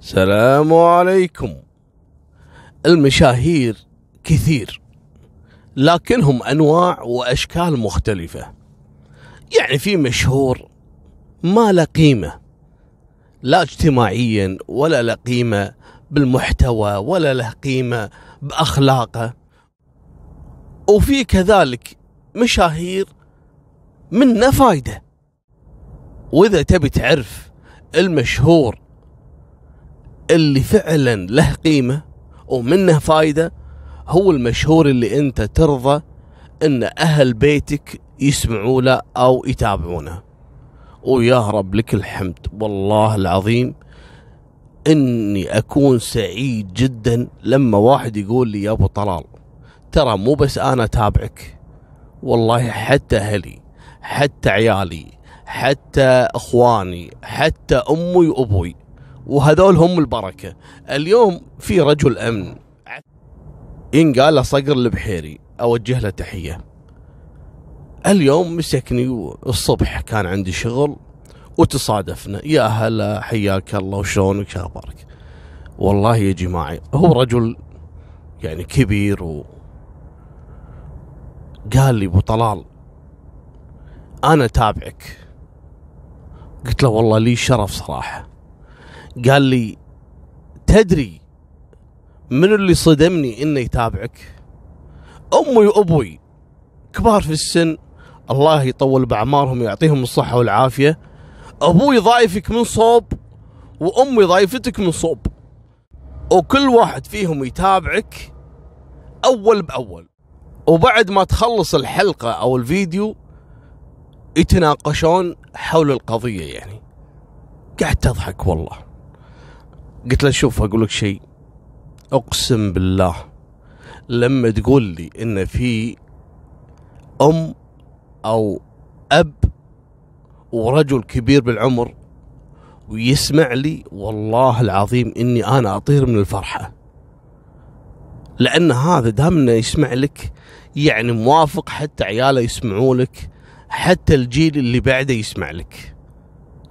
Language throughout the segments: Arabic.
السلام عليكم. المشاهير كثير لكنهم أنواع وأشكال مختلفة. يعني في مشهور ما له قيمة لا اجتماعيا ولا له قيمة بالمحتوى ولا له قيمة بأخلاقه. وفي كذلك مشاهير منه فايدة. وإذا تبي تعرف المشهور اللي فعلا له قيمة ومنه فايدة هو المشهور اللي أنت ترضى إن أهل بيتك يسمعوا له أو يتابعونه. ويا رب لك الحمد والله العظيم إني أكون سعيد جدا لما واحد يقول لي يا أبو طلال ترى مو بس أنا أتابعك والله حتى أهلي حتى عيالي حتى إخواني حتى أمي وأبوي وهذول هم البركة. اليوم في رجل أمن. ينقال له صقر البحيري أوجه له تحية. اليوم مسكني الصبح كان عندي شغل وتصادفنا. يا هلا حياك الله وشلونك؟ شو أخبارك والله يا جماعة هو رجل يعني كبير و قال لي أبو طلال أنا أتابعك. قلت له والله لي شرف صراحة. قال لي تدري من اللي صدمني إنه يتابعك؟ أمي وأبوي كبار في السن. الله يطول بأعمارهم ويعطيهم الصحة والعافية. أبوي ضايفك من صوب وأمي ضايفتك من صوب. وكل واحد فيهم يتابعك أول بأول. وبعد ما تخلص الحلقة أو الفيديو يتناقشون حول القضية يعني. قعدت أضحك والله. قلت له شوف أقول لك شيء. أقسم بالله لما تقول لي إن في أم أو أب ورجل كبير بالعمر ويسمع لي والله العظيم إني أنا أطير من الفرحة. لأن هذا دام يسمع لك يعني موافق حتى عياله يسمعوا لك حتى الجيل اللي بعده يسمع لك.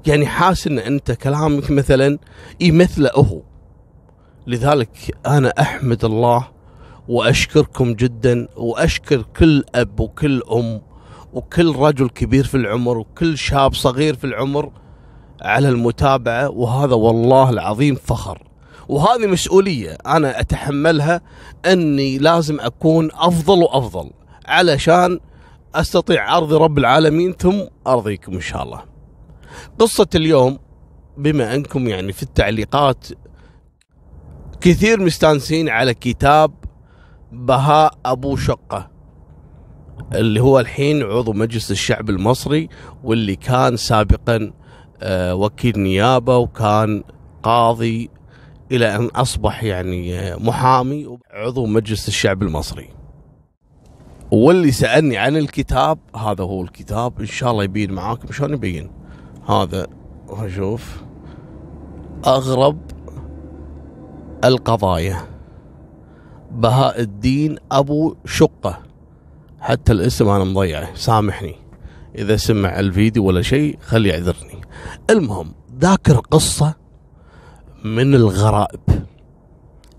يعني حاس إن أنت كلامك مثلا يمثله هو لذلك أنا أحمد الله وأشكركم جدا وأشكر كل أب وكل أم وكل رجل كبير في العمر وكل شاب صغير في العمر على المتابعة وهذا والله العظيم فخر وهذه مسؤولية أنا أتحملها إني لازم أكون أفضل وأفضل علشان أستطيع أرضي رب العالمين ثم أرضيكم إن شاء الله. قصة اليوم بما أنكم يعني في التعليقات كثير مستانسين على كتاب بهاء أبو شقة اللي هو الحين عضو مجلس الشعب المصري واللي كان سابقا آه، وكيل نيابة وكان قاضي إلى أن أصبح يعني آه، محامي عضو مجلس الشعب المصري. واللي سألني عن الكتاب هذا هو الكتاب إن شاء الله يبين معاكم شلون يبين هذا أشوف أغرب القضايا. بهاء الدين أبو شقة. حتى الاسم أنا مضيعه سامحني. إذا سمع الفيديو ولا شيء خلي يعذرني. المهم ذاكر قصة من الغرائب.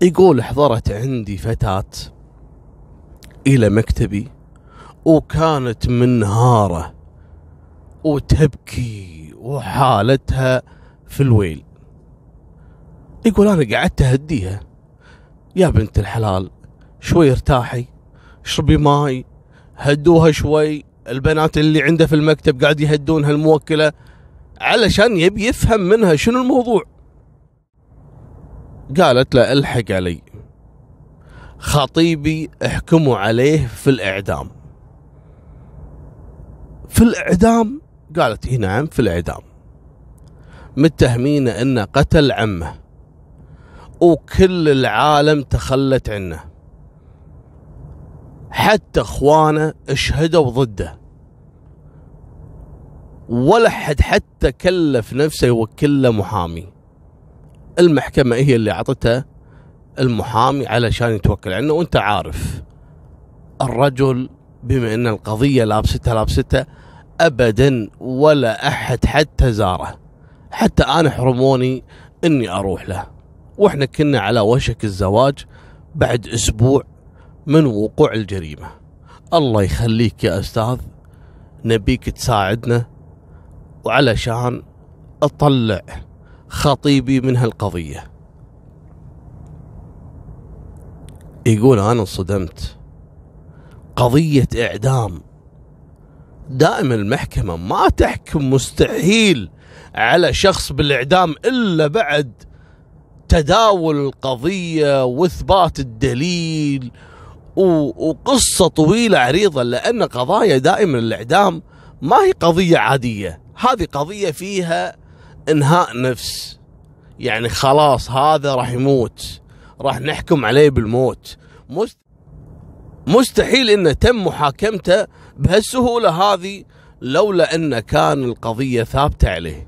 يقول حضرت عندي فتاة إلى مكتبي وكانت منهارة وتبكي. وحالتها في الويل. يقول أنا قعدت أهديها. يا بنت الحلال شوي ارتاحي اشربي ماي هدوها شوي. البنات اللي عنده في المكتب قاعد يهدونها الموكله علشان يبي يفهم منها شنو الموضوع. قالت له الحق علي. خطيبي احكموا عليه في الإعدام. في الإعدام قالت اي نعم في الإعدام. متهمينه انه قتل عمه. وكل العالم تخلت عنه. حتى إخوانه أشهدوا ضده. ولا حد حتى كلف نفسه يوكل محامي. المحكمة هي اللي أعطته المحامي علشان يتوكل عنه وأنت عارف. الرجل بما إن القضية لابستها لابستها ابدا ولا أحد حتى زاره. حتى أنا حرموني إني أروح له. وإحنا كنا على وشك الزواج بعد أسبوع من وقوع الجريمة. الله يخليك يا أستاذ نبيك تساعدنا وعلشان أطلع خطيبي من هالقضية. يقول أنا انصدمت. قضية إعدام. دائما المحكمة ما تحكم مستحيل على شخص بالإعدام إلا بعد تداول القضية وإثبات الدليل وقصة طويلة عريضة لأن قضايا دائما الإعدام ما هي قضية عادية. هذه قضية فيها إنهاء نفس. يعني خلاص هذا راح يموت راح نحكم عليه بالموت. مستحيل انه تم محاكمته بهالسهولة هذه لولا أن كان القضية ثابتة عليه.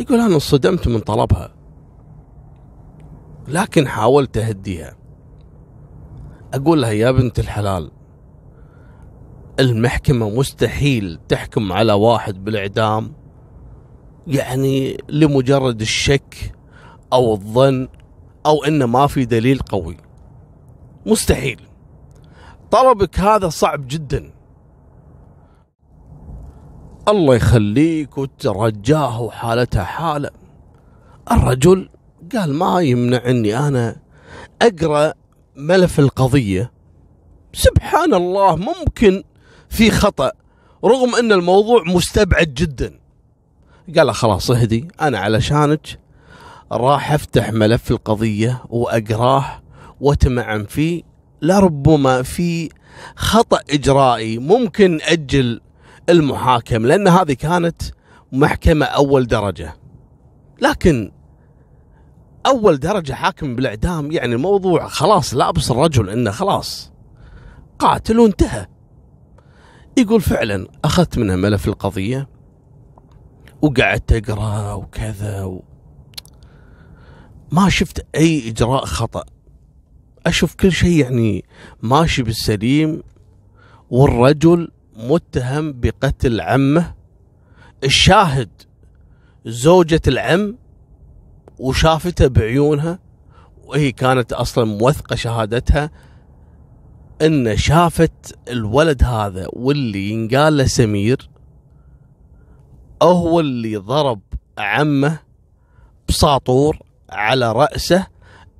يقول أنا انصدمت من طلبها. لكن حاولت أهديها. أقول لها يا بنت الحلال المحكمة مستحيل تحكم على واحد بالإعدام يعني لمجرد الشك أو الظن أو انه ما في دليل قوي. مستحيل. طلبك هذا صعب جدا. الله يخليك وترجاه حالتها حالة الرجل قال ما يمنع اني أنا أقرأ ملف القضية. سبحان الله ممكن في خطأ رغم أن الموضوع مستبعد جدا. قال خلاص اهدي أنا علشانك راح أفتح ملف القضية وأقراه وأتمعن فيه. لربما في خطأ إجرائي ممكن أجل المحاكم لأن هذه كانت محكمة أول درجة. لكن أول درجة حاكم بالإعدام يعني الموضوع خلاص لابس الرجل إنه خلاص قاتل وانتهى. يقول فعلا أخذت منها ملف القضية وقعدت أقرأ وكذا و... ما شفت أي إجراء خطأ. أشوف كل شيء يعني ماشي بالسليم والرجل متهم بقتل عمه الشاهد زوجة العم وشافته بعيونها وهي كانت أصلا موثقة شهادتها ان شافت الولد هذا واللي ينقال له سمير هو اللي ضرب عمه بساطور على رأسه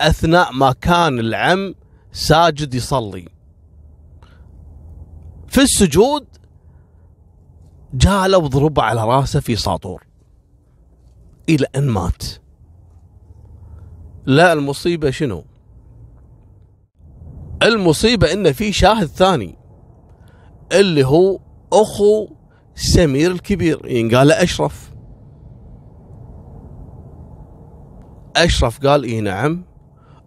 أثناء ما كان العم ساجد يصلي. في السجود جاله وضربه على راسه في ساطور إلى أن مات. لا المصيبة شنو؟ المصيبة إن في شاهد ثاني اللي هو أخو سمير الكبير ينقال له أشرف. أشرف قال إي نعم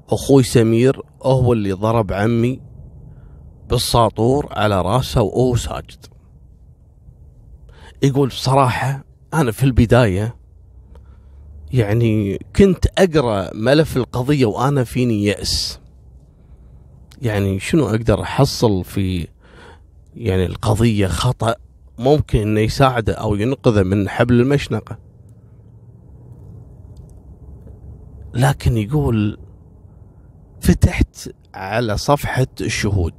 أخوي سمير هو اللي ضرب عمي بالساطور على راسه وهو ساجد. يقول بصراحة أنا في البداية يعني كنت أقرأ ملف القضية وأنا فيني يأس. يعني شنو أقدر أحصل في يعني القضية خطأ ممكن إنه يساعده أو ينقذه من حبل المشنقة؟ لكن يقول فتحت على صفحة الشهود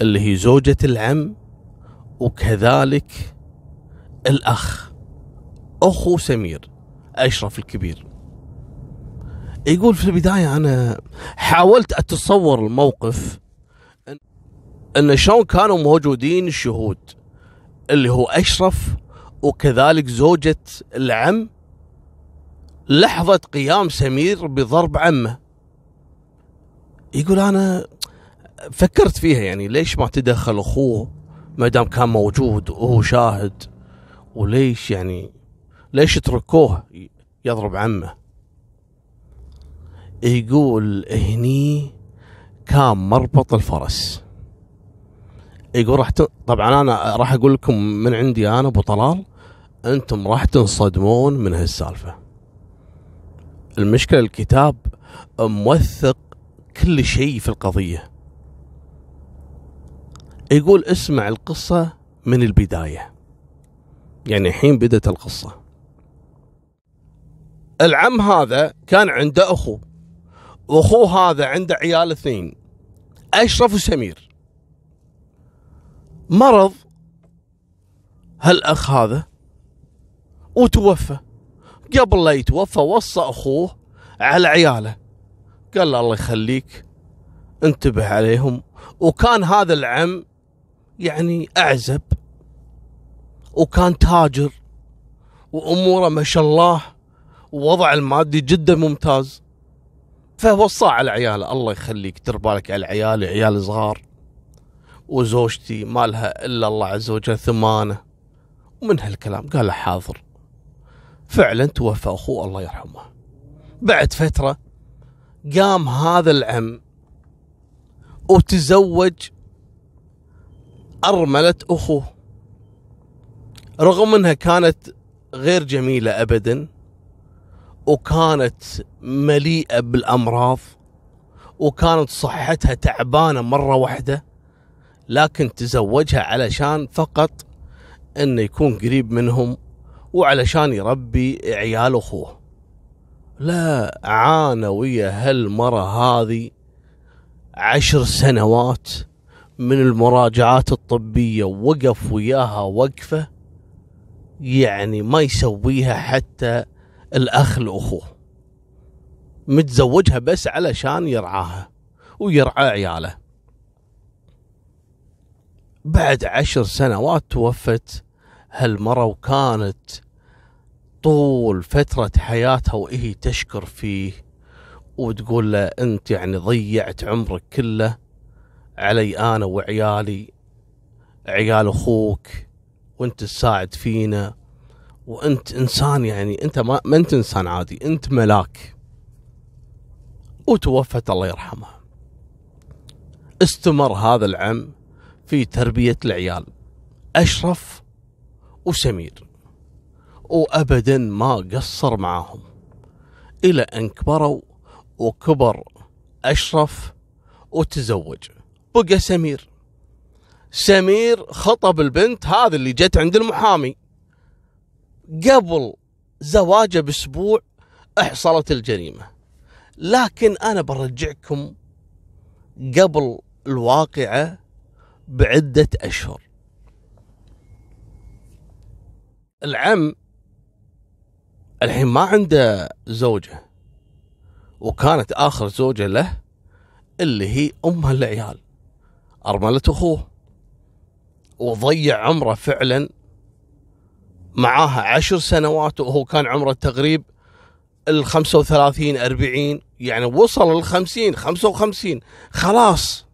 اللي هي زوجة العم وكذلك الأخ. أخو سمير أشرف الكبير. يقول في البداية أنا حاولت أتصور الموقف أن شلون كانوا موجودين الشهود اللي هو أشرف وكذلك زوجة العم. لحظة قيام سمير بضرب عمه. يقول أنا فكرت فيها يعني ليش ما تدخل أخوه ما دام كان موجود وهو شاهد؟ وليش يعني ليش تركوه يضرب عمه؟ يقول هني كان مربط الفرس. يقول راح طبعا أنا راح أقول لكم من عندي أنا أبو طلال أنتم راح تنصدمون من هالسالفة. المشكلة الكتاب موثق كل شيء في القضية. يقول اسمع القصة من البداية. يعني حين بدت القصة. العم هذا كان عنده أخو. واخوه هذا عنده عيال اثنين. أشرف وسمير. مرض. هالاخ هذا؟ وتوفى. قبل لا يتوفى وصى أخوه على عياله. قال له الله يخليك. انتبه عليهم. وكان هذا العم يعني أعزب وكان تاجر وأموره ما شاء الله ووضع المادي جدا ممتاز. فوصاه على عياله الله يخليك دير بالك على عيالي عيال صغار. وزوجتي ما لها إلا الله عز وجل ثمانه. ومن هالكلام قال حاضر. فعلا توفى أخوه الله يرحمه. بعد فترة قام هذا العم وتزوج ارمله اخوه رغم أنها كانت غير جميلة ابدا وكانت مليئة بالأمراض وكانت صحتها تعبانة مرة واحدة لكن تزوجها علشان فقط إنه يكون قريب منهم وعلشان يربي عيال أخوه. لا عانى ويا هالمرة هذه عشر سنوات. من المراجعات الطبية وقف وياها وقفة يعني ما يسويها حتى الأخ لأخوه. متزوجها بس علشان يرعاها ويرعى عياله. بعد عشر سنوات توفت هالمرة وكانت طول فترة حياتها وهي تشكر فيه وتقول له أنت يعني ضيعت عمرك كله. علي أنا وعيالي عيال أخوك وأنت تساعد فينا. وأنت إنسان يعني أنت ما, ما أنت إنسان عادي أنت ملاك. وتوفت الله يرحمها استمر هذا العم في تربية العيال. أشرف وسمير. وأبدا ما قصر معاهم. إلى أن كبروا وكبر أشرف وتزوج. بقى سمير. سمير خطب البنت هذه اللي جت عند المحامي. قبل زواجه بأسبوع حصلت الجريمة. لكن أنا برجعكم قبل الواقعة بعدة أشهر. العم الحين ما عنده زوجة وكانت آخر زوجة له اللي هي أم العيال. أرملة أخوه. وضيع عمره فعلا. معاها عشر سنوات وهو كان عمره تقريب ال 35 40 يعني وصل ال 50 55 خلاص.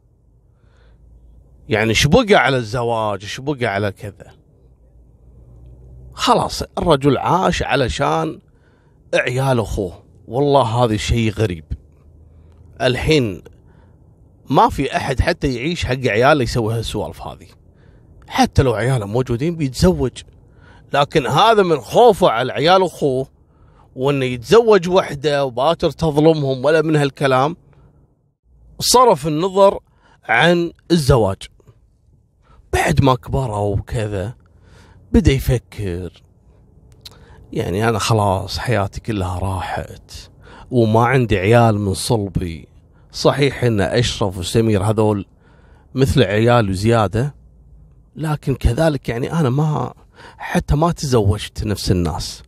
يعني شبقى على الزواج؟ شبقى على كذا؟ خلاص. الرجل عاش علشان عيال أخوه. والله هذا شيء غريب. الحين ما في أحد حتى يعيش حق عياله يسوي هالسوالف هذه. حتى لو عياله موجودين بيتزوج. لكن هذا من خوفه على عيال أخوه وإنه يتزوج وحده وباتر تظلمهم ولا من هالكلام. صرف النظر عن الزواج. بعد ما كبروا وكذا بدأ يفكر. يعني أنا خلاص حياتي كلها راحت وما عندي عيال من صلبي. صحيح إن أشرف وسمير هذول مثل عيال وزيادة لكن كذلك يعني أنا ما حتى ما تزوجت نفس الناس.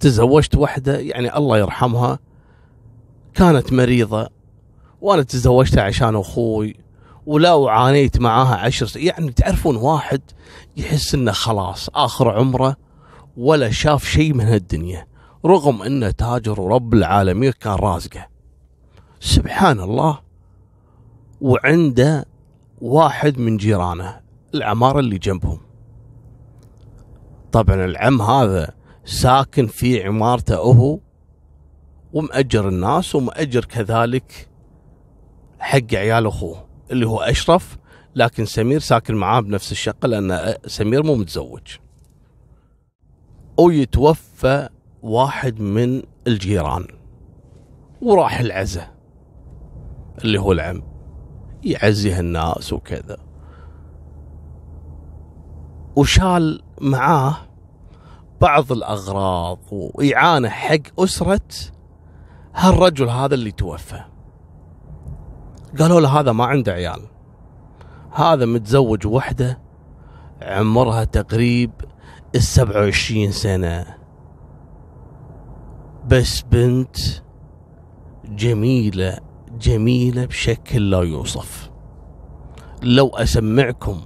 تزوجت واحدة يعني الله يرحمها كانت مريضة وأنا تزوجتها عشان أخوي ولا وعانيت معاها عشر سنين يعني تعرفون واحد يحس إنه خلاص آخر عمره ولا شاف شيء من هالدنيا رغم إنه تاجر ورب العالمين كان رازقه. سبحان الله وعنده واحد من جيرانه العمارة اللي جنبهم. طبعا العم هذا ساكن في عمارته هو ومأجر الناس ومأجر كذلك حق عيال أخوه اللي هو أشرف لكن سمير ساكن معاه بنفس الشقة لأن سمير مو متزوج. ويتوفى واحد من الجيران وراح العزة اللي هو العم. يعزيه الناس وكذا. وشال معاه بعض الأغراض وإعانة حق أسرة هالرجل هذا اللي توفى. قالوا له هذا ما عنده عيال. هذا متزوج وحدة عمرها تقريب السبعة وعشرين سنة. بس بنت جميلة جميلة بشكل لا يوصف. لو أسمعكم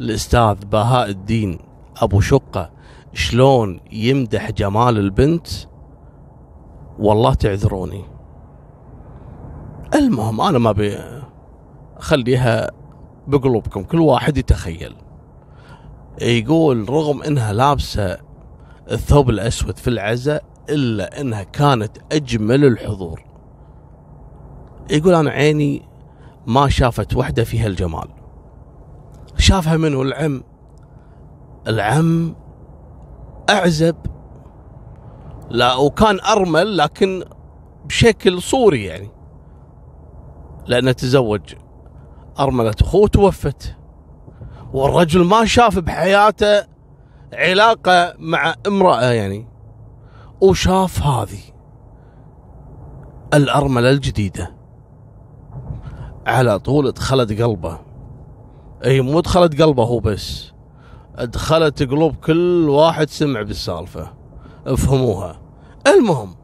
الأستاذ بهاء الدين أبو شقة شلون يمدح جمال البنت والله تعذروني. المهم أنا ما بي أخليها بقلوبكم. كل واحد يتخيل. يقول رغم إنها لابسة الثوب الأسود في العزاء إلا إنها كانت أجمل الحضور. يقول أنا عيني ما شافت وحدة فيها الجمال. شافها منه العم. العم أعزب. لا وكان أرمل لكن بشكل صوري يعني. لأنه تزوج. ارمله أخوه توفت. والرجل ما شاف بحياته علاقة مع امرأة يعني. وشاف هذه الأرملة الجديدة. على طول دخلت قلبه. إي مو دخلت قلبه هو بس. دخلت قلوب كل واحد سمع بالسالفة. افهموها. المهم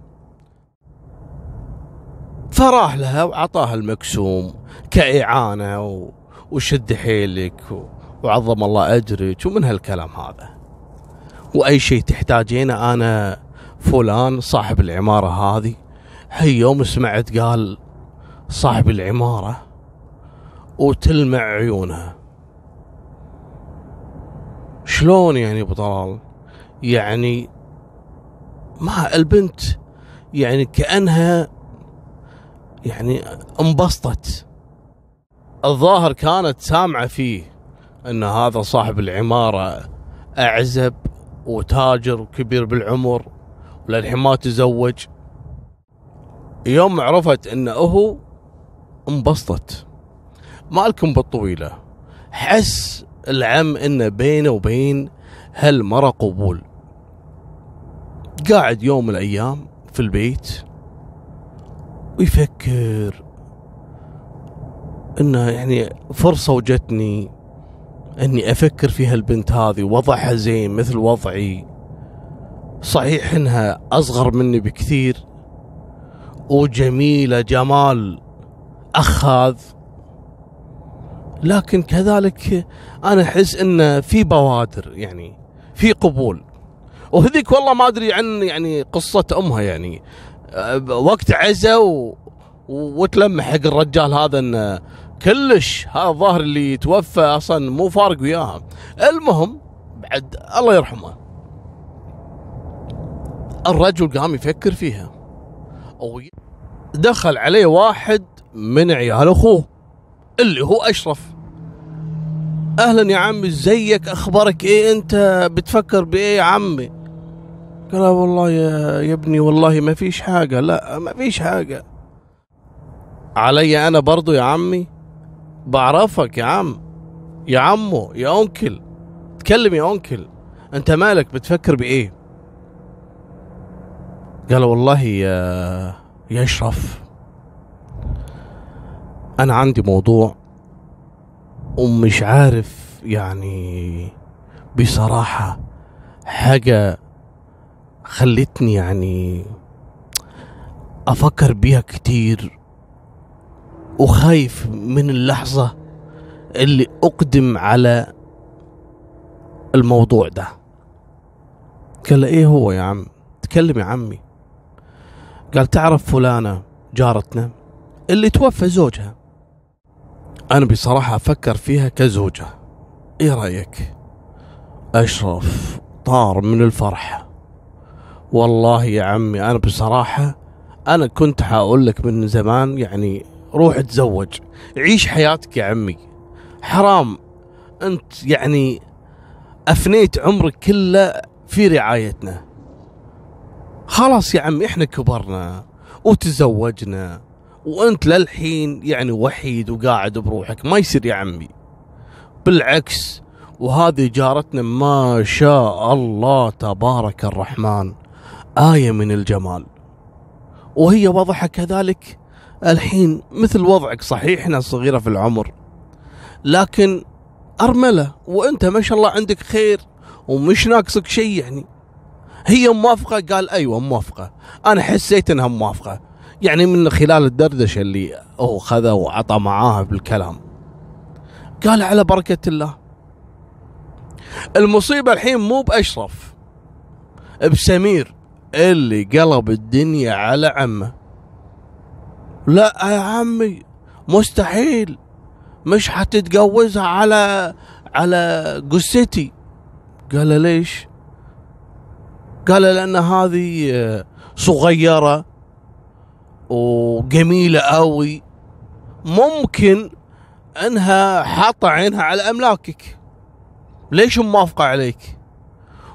فراح لها وعطاها المكسوم كإعانة و... وشد حيلك و... وعظم الله أجرك ومن هالكلام هذا. وأي شيء تحتاجينه أنا فلان صاحب العمارة هذه. هي يوم سمعت قال صاحب العمارة وتلمع عيونها. شلون يعني أبو طلال؟ يعني ما البنت يعني كأنها يعني انبسطت. الظاهر كانت سامعة فيه أن هذا صاحب العمارة أعزب وتاجر وكبير بالعمر وللحين ما تزوج. يوم عرفت انه هو انبسطت. مالكم بالطويلة. حس العم إنه بينه وبين هالمرة قبول. قاعد يوم من الأيام في البيت ويفكر إنه يعني فرصة وجتني إني أفكر في هالبنت هذه وضعها زين مثل وضعي. صحيح إنها أصغر مني بكثير. وجميلة جمال أخاذ. لكن كذلك أنا أحس إن في بوادر يعني في قبول. وهذيك والله ما أدري عن يعني قصة أمها يعني. وقت عزة و... وتلمح حق الرجال هذا انه كلش هذا الظاهر اللي توفى أصلا مو فارق وياها. المهم بعد الله يرحمه. الرجل قام يفكر فيها. دخل عليه واحد من عيال أخوه. اللي هو أشرف. أهلا يا عمي ازيك أخبارك إيه؟ أنت بتفكر بإيه يا عمي؟ قال والله يا, يا ابني والله ما فيش حاجة. لا ما فيش حاجة. علي أنا برضو يا عمي؟ بعرفك يا عم يا عمو يا أنكل. تكلم يا أنكل. أنت مالك؟ بتفكر بإيه؟ قال والله يا يا أشرف أنا عندي موضوع ومش عارف يعني بصراحة حاجة خلتني يعني أفكر بيها كتير وخايف من اللحظة اللي أقدم على الموضوع ده. قال إيه هو يا عم؟ تكلم يا عمي. قال تعرف فلانة جارتنا اللي توفى زوجها. أنا بصراحة أفكر فيها كزوجة. إيه رأيك؟ أشرف طار من الفرح. والله يا عمي أنا بصراحة أنا كنت حأقول لك من زمان يعني روح تزوج. عيش حياتك يا عمي. حرام. أنت يعني أفنيت عمرك كله في رعايتنا. خلاص يا عمي إحنا كبرنا وتزوجنا. وانت للحين يعني وحيد وقاعد بروحك ما يصير يا عمي. بالعكس وهذه جارتنا ما شاء الله تبارك الرحمن آية من الجمال. وهي وضعها كذلك الحين مثل وضعك صحيح إحنا صغيرة في العمر. لكن أرملة وأنت ما شاء الله عندك خير ومش ناقصك شيء يعني. هي موافقة؟ قال أيوة موافقة. أنا حسيت أنها موافقة. يعني من خلال الدردشة اللي هو خذها وعطى معاها بالكلام. قال على بركة الله. المصيبة الحين مو بأشرف بسمير اللي قلب الدنيا على عمه. لا يا عمي مستحيل. مش حتتجوزها على على قستي قال ليش؟ قال لأن هذه صغيرة وجميلة قوي ممكن إنها حاطة عينها على أملاكك. ليش موافقة عليك؟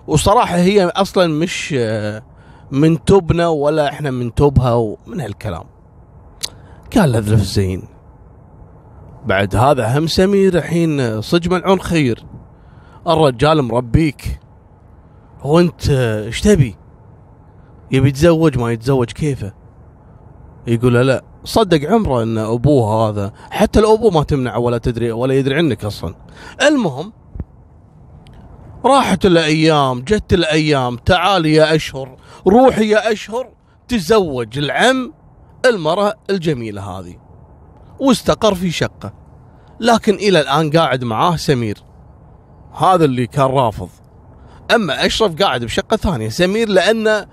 وصراحة هي أصلا مش من تبنا ولا إحنا من تبها ومن هالكلام. قال له ذلف الزين بعد هذا هم سمير الحين صج ملعون خير. الرجال مربيك. هو أنت إيش تبي؟ يبي يتزوج ما يتزوج كيفه؟ يقول لا صدق عمره إن أبوه هذا. حتى الابو ما تمنعه ولا تدري ولا يدري عنك أصلا. المهم راحت الأيام جت الأيام تعال يا أشهر روحي يا أشهر تزوج العم المرأة الجميلة هذه. واستقر في شقة. لكن إلى الآن قاعد معاه سمير. هذا اللي كان رافض. أما أشرف قاعد بشقة ثانية. سمير لأنه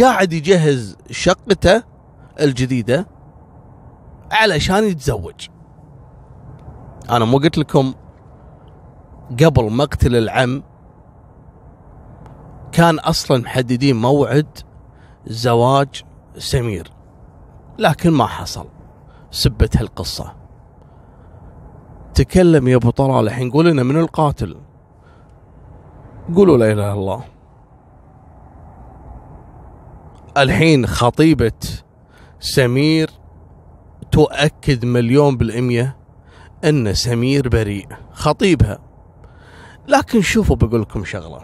قاعد يجهز شقته الجديدة علشان يتزوج. أنا مو قلت لكم قبل مقتل العم كان أصلا محددين موعد زواج سمير لكن ما حصل. سبت هالقصة. تكلم يا أبو طلال الحين قول لنا من القاتل. قولوا لا إله إلا الله. الحين خطيبة سمير تؤكد مليون بالمية أن سمير بريء خطيبها. لكن شوفوا بقول لكم شغلة.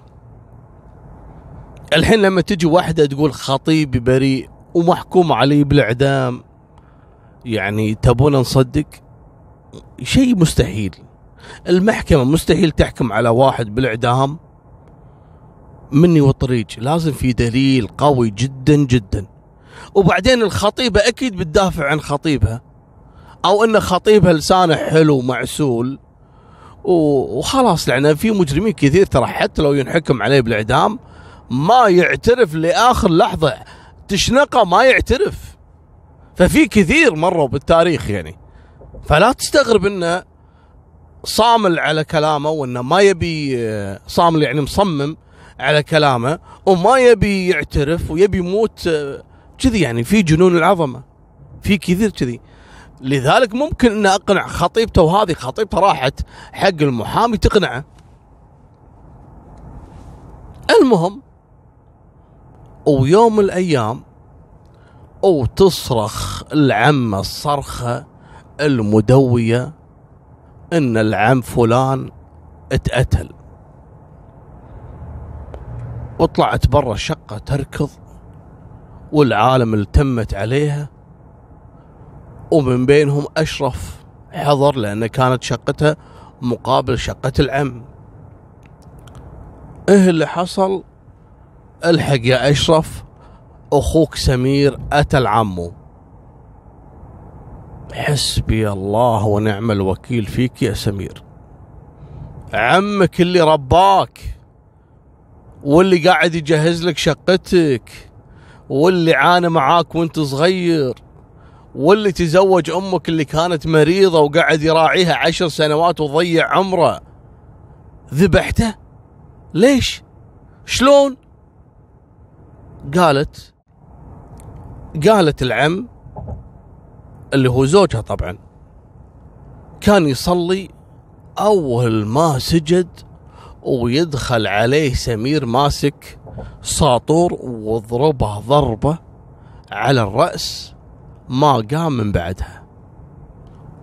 الحين لما تجي واحدة تقول خطيبي بريء ومحكوم عليه بالإعدام يعني تبون نصدق؟ شيء مستحيل. المحكمة مستحيل تحكم على واحد بالإعدام. مني والطريق لازم في دليل قوي جدا جدا. وبعدين الخطيبة أكيد بتدافع عن خطيبها. أو أن خطيبها لسانه حلو معسول وخلاص لأن في مجرمين كثير ترى حتى لو ينحكم عليه بالإعدام ما يعترف لآخر لحظة. تشنقه ما يعترف. ففي كثير مروا بالتاريخ يعني. فلا تستغرب إنه صامل على كلامه وإنه ما يبي صامل يعني مصمم على كلامه. وما يبي يعترف ويبي يموت كذي يعني في جنون العظمة في كثير كذي. لذلك ممكن إن أقنع خطيبته وهذه خطيبته راحت حق المحامي تقنعه. المهم ويوم من الأيام وتصرخ العمة الصرخة المدوية إن العم فلان اتقتل. وطلعت برا الشقة تركض. والعالم التمت عليها ومن بينهم أشرف حضر لأن كانت شقته مقابل شقة العم. إيه اللي حصل؟ ألحق يا أشرف أخوك سمير أتى العمو حسبي الله ونعم الوكيل فيك يا سمير. عمك اللي رباك واللي قاعد يجهز لك شقتك. واللي عانى معاك وانت صغير واللي تزوج أمك اللي كانت مريضة وقاعد يراعيها عشر سنوات وضيع عمره. ذبحته؟ ليش؟ شلون؟ قالت قالت العم اللي هو زوجها طبعا كان يصلي أول ما سجد ويدخل عليه سمير ماسك ساطور وضربه ضربة على الرأس ما قام من بعدها.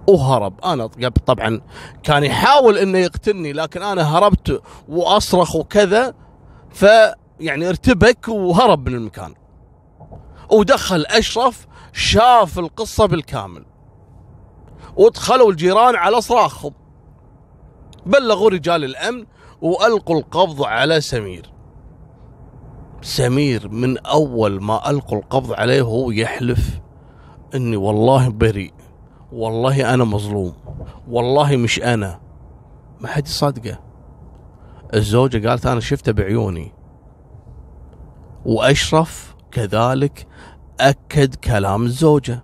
وهرب. أنا طبعا كان يحاول إنه يقتلني لكن أنا هربت وأصرخ وكذا فيعني ارتبك وهرب من المكان. ودخل أشرف شاف القصة بالكامل. ودخلوا الجيران على صراخهم. بلغوا رجال الأمن وألقوا القبض على سمير. سمير من أول ما ألقوا القبض عليه وهو يحلف إني والله بريء والله أنا مظلوم والله مش أنا. ما حد يصدقه الزوجة قالت أنا شفته بعيوني. وأشرف كذلك أكد كلام الزوجة.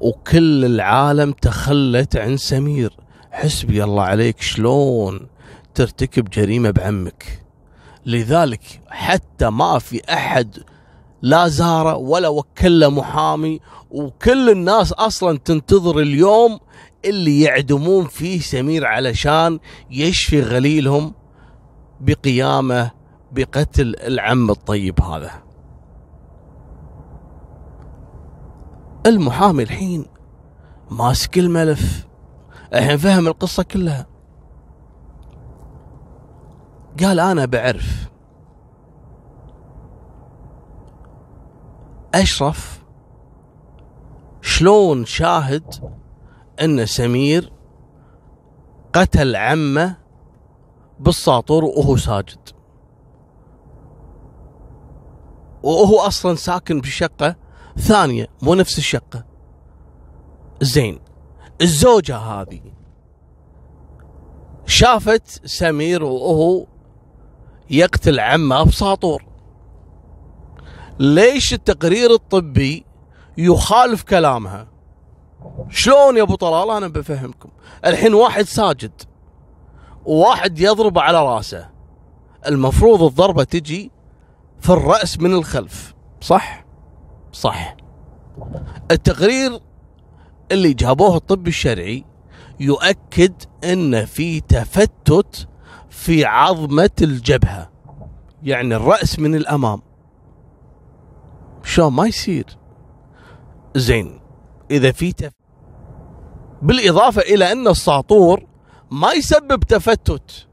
وكل العالم تخلت عن سمير. حسبي الله عليك شلون ترتكب جريمة بعمك؟ لذلك حتى ما في أحد لا زاره ولا وكل محامي وكل الناس أصلا تنتظر اليوم اللي يعدمون فيه سمير علشان يشفي غليلهم بقيامه بقتل العم الطيب هذا. المحامي الحين ماسك الملف. الحين فهم القصة كلها. قال أنا بعرف. أشرف شلون شاهد أن سمير قتل عمه بالساطور وهو ساجد. وهو أصلا ساكن بشقة ثانية مو نفس الشقة. زين الزوجة هذه شافت سمير وهو يقتل عمه بساطور ليش التقرير الطبي يخالف كلامها؟ شلون يا أبو طلال؟ أنا بفهمكم. الحين واحد ساجد. وواحد يضربه على رأسه. المفروض الضربة تجي في الرأس من الخلف. صح؟ صح. التقرير اللي جابوه الطب الشرعي يؤكد إن في تفتت في عظمة الجبهة. يعني الرأس من الأمام. شو ما يصير. زين. إذا في تف... بالإضافة إلى أن الساطور ما يسبب تفتت.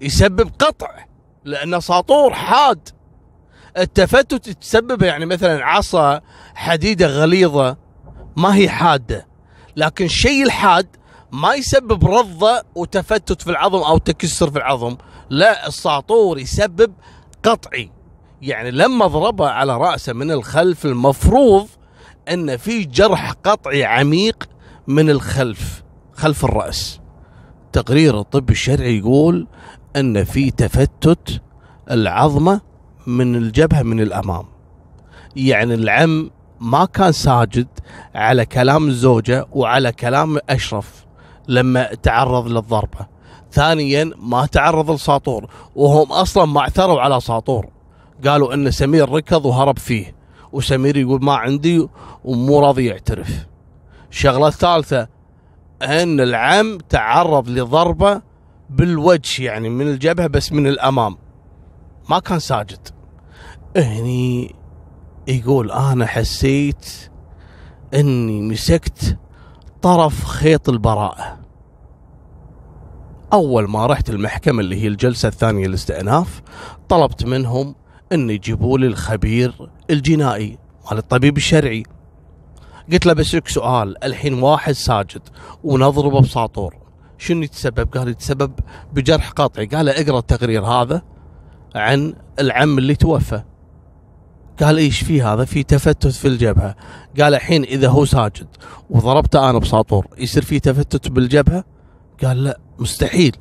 يسبب قطع. لأن ساطور حاد. التفتت تسبب يعني مثلا عصا حديدة غليظة ما هي حادة. لكن الشيء الحاد ما يسبب رضة وتفتت في العظم أو تكسر في العظم. لا الساطور يسبب قطعي. يعني لما ضربه على رأسه من الخلف المفروض أن في جرح قطعي عميق من الخلف خلف الرأس. تقرير الطب الشرعي يقول أن في تفتت العظمة من الجبهة من الأمام. يعني العم ما كان ساجد على كلام الزوجة وعلى كلام أشرف. لما تعرض للضربة. ثانيا ما تعرض لساطور وهم أصلا ما اعثروا على ساطور. قالوا أن سمير ركض وهرب فيه وسمير يقول ما عندي ومو راضي يعترف. الشغلة الثالثة أن العم تعرض لضربة بالوجه يعني من الجبهة بس من الأمام. ما كان ساجد. هني يقول أنا حسيت إني مسكت طرف خيط البراءة. أول ما رحت المحكمة اللي هي الجلسة الثانية الاستئناف طلبت منهم إن يجيبوا لي الخبير الجنائي مال الطبيب الشرعي. قلت له بسألك سؤال الحين واحد ساجد ونضربه بساطور. شنو يتسبب؟ قال يتسبب بجرح قطعي قال اقرأ التقرير هذا عن العم اللي توفى. قال إيش في هذا؟ في تفتت في الجبهة. قال الحين إذا هو ساجد وضربته أنا بساطور يصير في تفتت بالجبهة؟ قال لا مستحيل.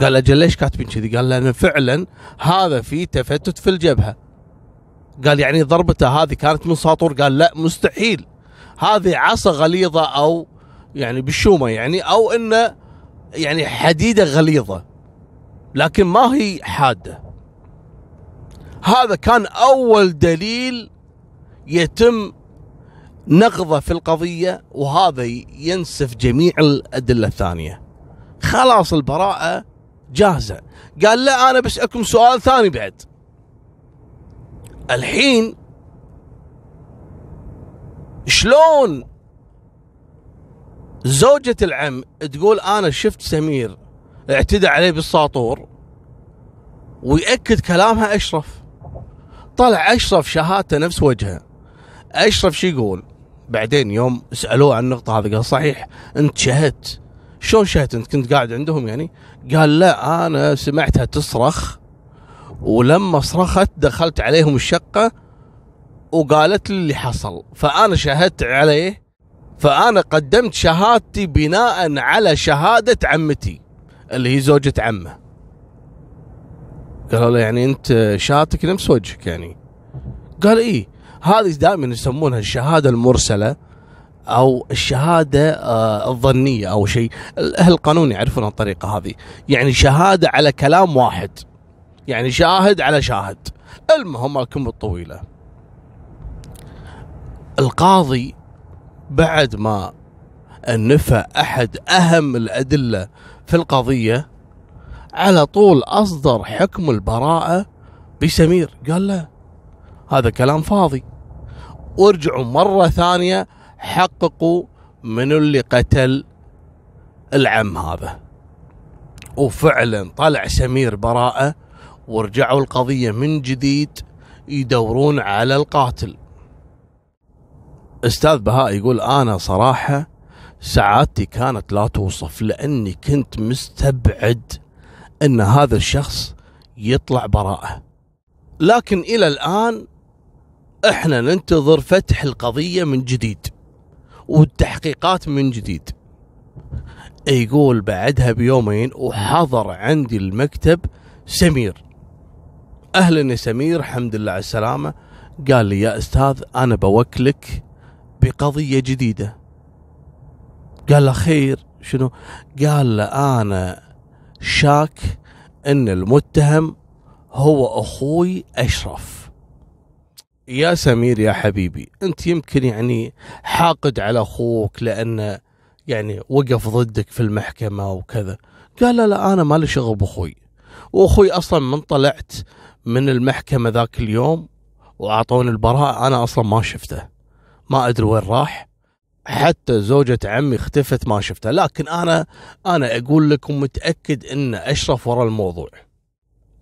قال أجل ليش كاتبين كذي؟ قال لأن فعلا هذا في تفتت في الجبهة. قال يعني ضربته هذه كانت من ساطور؟ قال لا مستحيل. هذه عصا غليظة أو يعني بالشومة يعني أو إنه يعني حديدة غليظة لكن ما هي حادة. هذا كان أول دليل يتم نقضه في القضية وهذا ينسف جميع الأدلة الثانية. خلاص البراءة جاهزة. قال لا أنا بسالكم سؤال ثاني بعد. الحين شلون زوجة العم تقول أنا شفت سمير اعتدى عليه بالساطور ويأكد كلامها أشرف؟ طلع أشرف شهادته نفس وجهه. أشرف شو يقول؟ بعدين يوم سألوه عن النقطة هذه قال صحيح أنت شهدت. شلون شهدت؟ أنت كنت قاعد عندهم يعني؟ قال لا أنا سمعتها تصرخ ولما صرخت دخلت عليهم الشقة وقالت لي اللي حصل. فأنا شهدت عليه فأنا قدمت شهادتي بناء على شهادة عمتي اللي هي زوجة عمه. قالوا له يعني انت شهادتك نفس وجهك يعني. قال إيه هذه دائما يسمونها الشهادة المرسلة أو الشهادة آه الظنية أو شيء. أهل القانون يعرفون الطريقة هذه. يعني شهادة على كلام واحد. يعني شاهد على شاهد. المهم الكم الطويله القاضي بعد ما نفى أحد أهم الأدلة في القضية على طول أصدر حكم البراءة بسمير. قال له هذا كلام فاضي. وارجعوا مرة ثانية حققوا من اللي قتل العم هذا. وفعلا طلع سمير براءة ورجعوا القضية من جديد يدورون على القاتل. أستاذ بهاء يقول أنا صراحة سعادتي كانت لا توصف لأني كنت مستبعد إن هذا الشخص يطلع براءة. لكن إلى الآن إحنا ننتظر فتح القضية من جديد والتحقيقات من جديد. يقول بعدها بيومين وحضر عندي المكتب سمير. أهلا يا سمير الحمد لله على السلامة. قال لي يا أستاذ أنا بوكلك بقضية جديدة. قال له خير شنو؟ قال له أنا شاك إن المتهم هو أخوي أشرف. يا سمير يا حبيبي أنت يمكن يعني حاقد على أخوك لأنه يعني وقف ضدك في المحكمة وكذا. قال لا لا أنا مالي شغل بأخوي. وأخوي أصلا من طلعت من المحكمة ذاك اليوم وأعطوني البراءة أنا أصلا ما شفته. ما أدري وين راح. حتى زوجة عمي اختفت ما شفتها. لكن أنا أنا أقول لكم متأكد ان أشرف ورا الموضوع.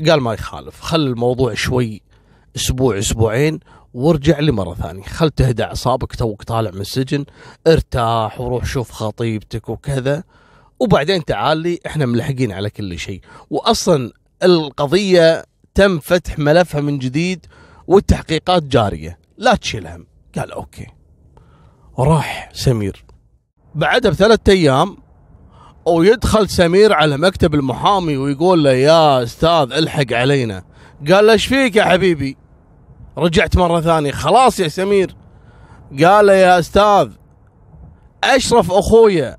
قال ما يخالف. خل الموضوع شوي أسبوع أسبوعين وارجع لي مرة ثانية. خل تهدى أعصابك توك طالع من السجن ارتاح وروح شوف خطيبتك وكذا. وبعدين تعال لي إحنا ملحقين على كل شيء. واصلا القضية تم فتح ملفها من جديد والتحقيقات جارية. لا تشيل هم. قال أوكي. راح سمير. بعدها بثلاثة أيام ويدخل سمير على مكتب المحامي ويقول له يا أستاذ الحق علينا. قال له إيش فيك يا حبيبي؟ رجعت مرة ثانية خلاص يا سمير. قال له يا أستاذ أشرف أخويا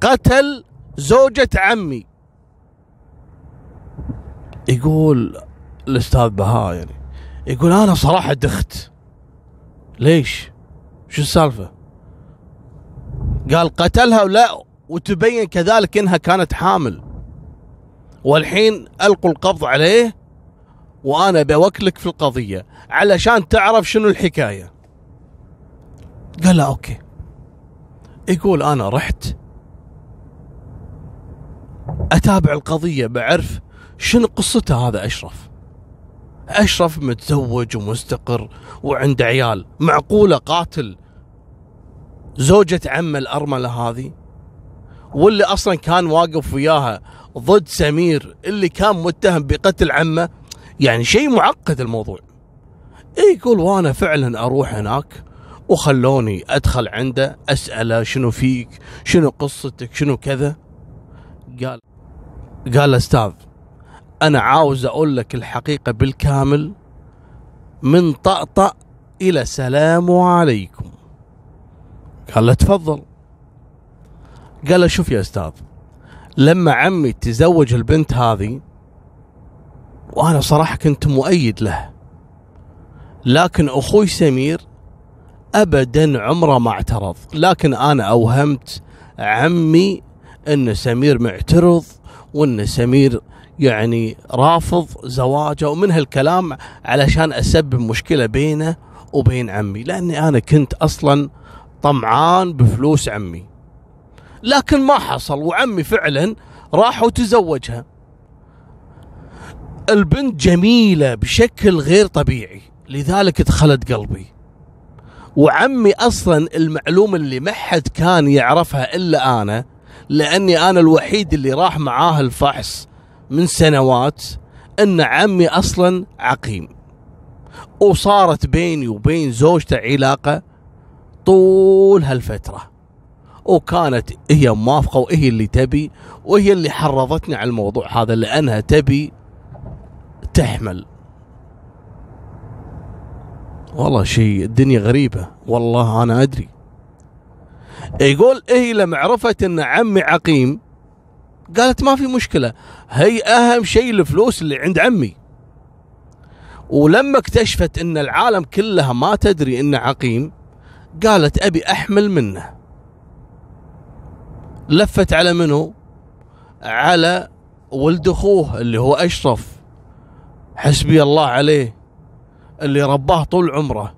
قتل زوجة عمي. يقول الأستاذ بهاء يعني يقول أنا صراحة دخت. ليش؟ شو السالفة؟ قال قتلها ولا وتبين كذلك إنها كانت حامل. والحين ألقوا القبض عليه وأنا بوكلك في القضية علشان تعرف شنو الحكاية. قال لا أوكي. يقول أنا رحت أتابع القضية بعرف شنو قصته هذا أشرف. أشرف متزوج ومستقر وعنده عيال معقولة قاتل زوجة عمه الأرملة هذه واللي أصلا كان واقف وياها ضد سمير اللي كان متهم بقتل عمه يعني شيء معقد الموضوع. إيه يقول وأنا فعلا أروح هناك وخلوني أدخل عنده أسأله شنو فيك شنو قصتك شنو كذا؟ قال قال أستاذ أنا عاوز أقول لك الحقيقة بالكامل من طأطأ إلى سلام عليكم. قال له تفضل. قال له شوف يا أستاذ لما عمي تزوج البنت هذه وأنا صراحة كنت مؤيد له. لكن أخوي سمير ابدا عمره ما اعترض. لكن أنا أوهمت عمي إن سمير معترض وإن سمير يعني رافض زواجه ومن هالكلام علشان أسبب مشكلة بينه وبين عمي. لأني أنا كنت أصلا طمعان بفلوس عمي. لكن ما حصل وعمي فعلا راح وتزوجها. البنت جميلة بشكل غير طبيعي لذلك دخلت قلبي. وعمي أصلا المعلومة اللي ما حد كان يعرفها إلا أنا لأني أنا الوحيد اللي راح معاه الفحص من سنوات إن عمي أصلا عقيم. وصارت بيني وبين زوجته علاقة طول هالفترة. وكانت هي موافقة وهي اللي تبي وهي اللي حرضتني على الموضوع هذا لأنها تبي تحمل. والله شيء الدنيا غريبة. والله أنا أدري. يقول إيه لما عرفت أن عمي عقيم. قالت ما في مشكلة هي أهم شيء الفلوس اللي عند عمي. ولما اكتشفت أن العالم كلها ما تدري أنه عقيم قالت أبي أحمل منه. لفت على منه على ولد أخوه اللي هو أشرف. حسبي الله عليه اللي رباه طول عمره.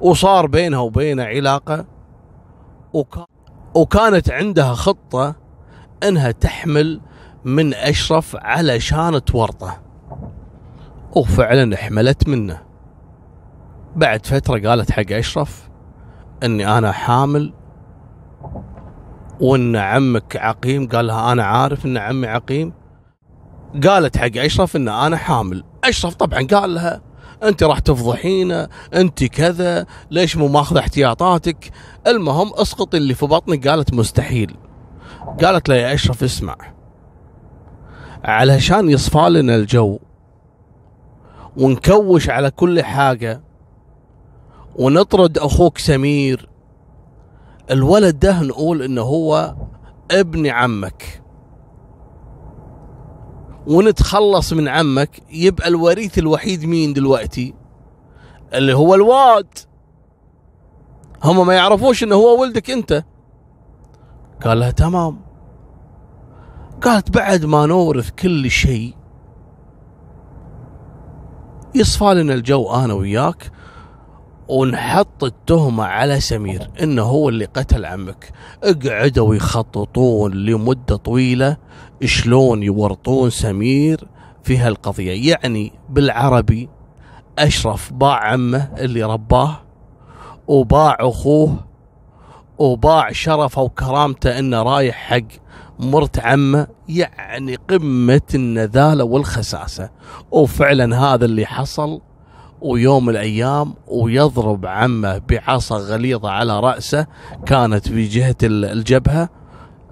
وصار بينها وبينه علاقة وكانت عندها خطة إنها تحمل من أشرف علشان تورطه وفعلا حملت منه. بعد فترة قالت حق أشرف إني أنا حامل وإن عمك عقيم قال لها أنا عارف إن عمي عقيم. قالت حق أشرف إن أنا حامل. أشرف طبعا قال لها أنت راح تفضحينا أنت كذا ليش مو ماخذ احتياطاتك؟ المهم اسقط اللي في بطنك قالت مستحيل. قالت له يا أشرف اسمع علشان يصفى لنا الجو ونكوش على كل حاجة ونطرد أخوك سمير. الولد ده نقول انه هو ابن عمك. ونتخلص من عمك يبقى الوريث الوحيد مين دلوقتي؟ اللي هو الواد. هم ما يعرفوش انه هو ولدك أنت. قال لها تمام. قالت بعد ما نورث كل شيء يصفى لنا الجو أنا وياك ونحط التهمة على سمير إنه هو اللي قتل عمك. اقعدوا يخططون لمدة طويلة شلون يورطون سمير في هالقضية. يعني بالعربي أشرف باع عمه اللي رباه وباع أخوه وباع شرفه وكرامته إنه رايح حق مرت عمه. يعني قمة النذالة والخساسة. وفعلا هذا اللي حصل. ويوم من الأيام ويضرب عمه بعصا غليظة على رأسه كانت في جهة الجبهة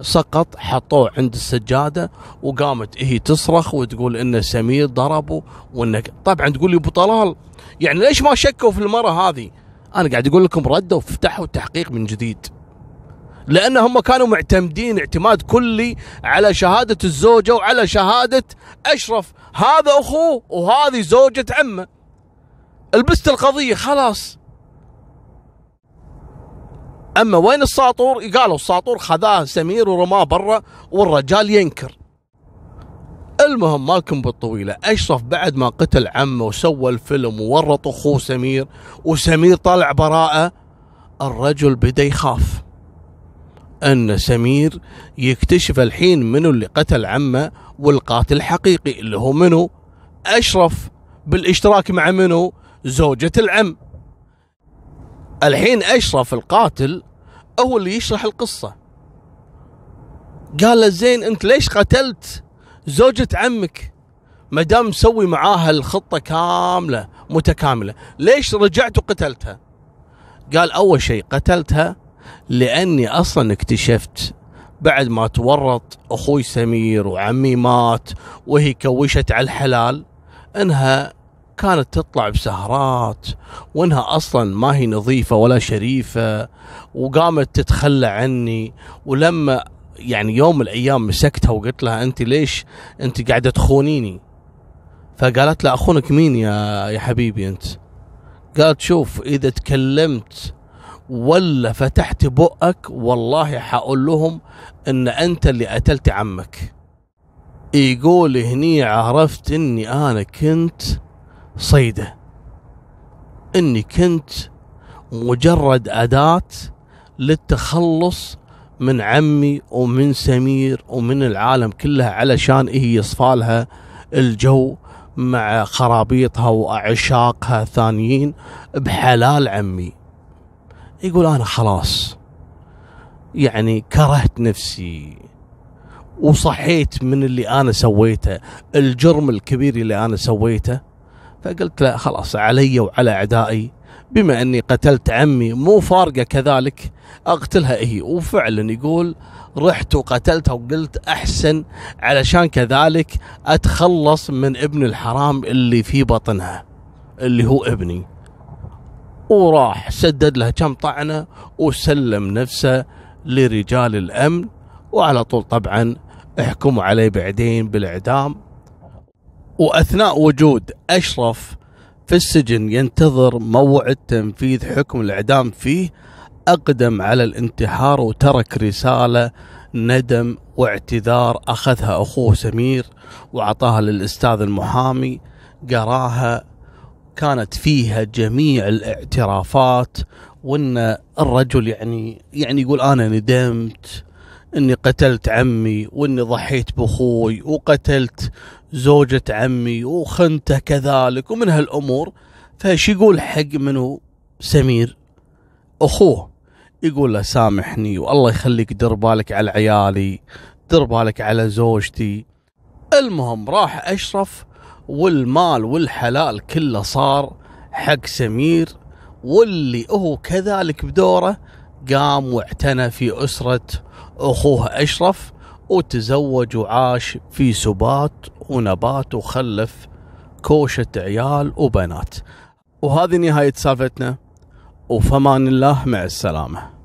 سقط حطوه عند السجادة وقامت هي تصرخ وتقول إن سمير ضربه وإنه طبعا تقول لي أبو طلال يعني ليش ما شكوا في المرة هذه؟ أنا قاعد أقول لكم ردوا وفتحوا التحقيق من جديد. لأن هم كانوا معتمدين اعتماد كلي على شهادة الزوجة وعلى شهادة أشرف هذا أخوه وهذه زوجة عمه لبست القضية خلاص. أما وين الساطور؟ قالوا الساطور خذاه سمير ورماه برا والرجال ينكر. المهم مالكم بالطويلة. أشرف بعد ما قتل عمه وسوى الفيلم وورط أخوه سمير وسمير طلع براءة الرجل بدأ يخاف. أن سمير يكتشف الحين منو اللي قتل عمه والقاتل الحقيقي اللي هو منو. أشرف بالإشتراك مع منو؟ زوجة العم. الحين أشرف القاتل هو اللي يشرح القصة. قال له زين أنت ليش قتلت زوجة عمك؟ ما دام مسوي معاها الخطة كاملة متكاملة ليش رجعت وقتلتها؟ قال أول شيء قتلتها لأني أصلا اكتشفت بعد ما تورط أخوي سمير وعمي مات وهي كوشت على الحلال إنها كانت تطلع بسهرات وإنها أصلا ما هي نظيفة ولا شريفة وقامت تتخلى عني. ولما يعني يوم من الأيام مسكتها وقلت لها أنت ليش أنت قاعدة تخونيني؟ فقالت له أخونك مين يا يا حبيبي أنت؟ قالت شوف إذا تكلمت ولا فتحت بؤك والله حقول لهم إن أنت اللي قتلت عمك. يقول هني عرفت إني أنا كنت صيده. إني كنت مجرد أداة للتخلص من عمي ومن سمير ومن العالم كلها علشان هي يصفالها الجو مع خرابيطها وعشاقها ثانيين بحلال عمي. يقول أنا خلاص يعني كرهت نفسي وصحيت من اللي أنا سويته الجرم الكبير اللي أنا سويته. فقلت لا خلاص علي وعلى أعدائي. بما أني قتلت عمي مو فارقة كذلك أقتلها هي. وفعلا يقول رحت وقتلتها وقلت أحسن علشان كذلك أتخلص من ابن الحرام اللي في بطنها اللي هو ابني. وراح سدد له كم طعنة وسلم نفسه لرجال الأمن. وعلى طول طبعا احكموا عليه بعدين بالإعدام. وأثناء وجود أشرف في السجن ينتظر موعد تنفيذ حكم الإعدام فيه أقدم على الانتحار وترك رسالة ندم واعتذار أخذها أخوه سمير وأعطاها للأستاذ المحامي. قراها كانت فيها جميع الاعترافات وإن الرجل يعني يعني يقول أنا ندمت إني قتلت عمي وإني ضحيت بأخوي وقتلت زوجة عمي وخنته كذلك ومن هالأمور فايش يقول حق منو؟ سمير. أخوه يقول له سامحني والله يخليك دير بالك على عيالي دير بالك على زوجتي. المهم راح أشرف والمال والحلال كله صار حق سمير واللي هو كذلك بدوره قام واعتنى في أسرة أخوه أشرف وتزوج وعاش في سبات ونبات وخلف كوشة عيال وبنات. وهذه نهاية سالفتنا. وفمان الله مع السلامة.